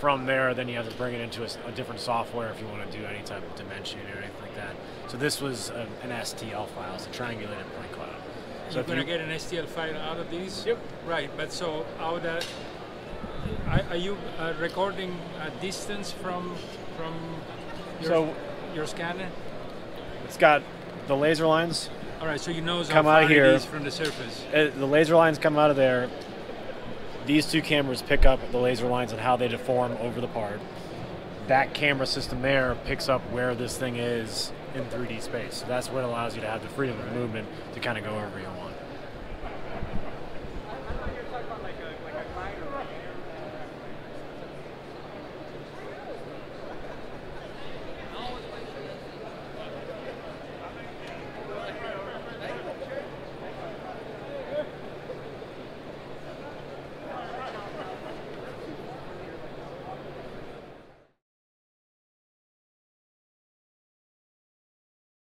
from there, then you have to bring it into a different software if you want to do any type of dimension or anything like that. So this was a, an STL file, it's a triangulated point cloud. So You're gonna you- get an STL file out of these. Yep. Right, but so how that? Are, are you uh, recording a distance from from your, So- your scanner? it's got the laser lines. All right, so you know Come out it here. from the surface. Uh, the laser lines come out of there. These two cameras pick up the laser lines and how they deform over the part. That camera system there picks up where this thing is in 3D space. So that's what allows you to have the freedom of movement to kind of go wherever you.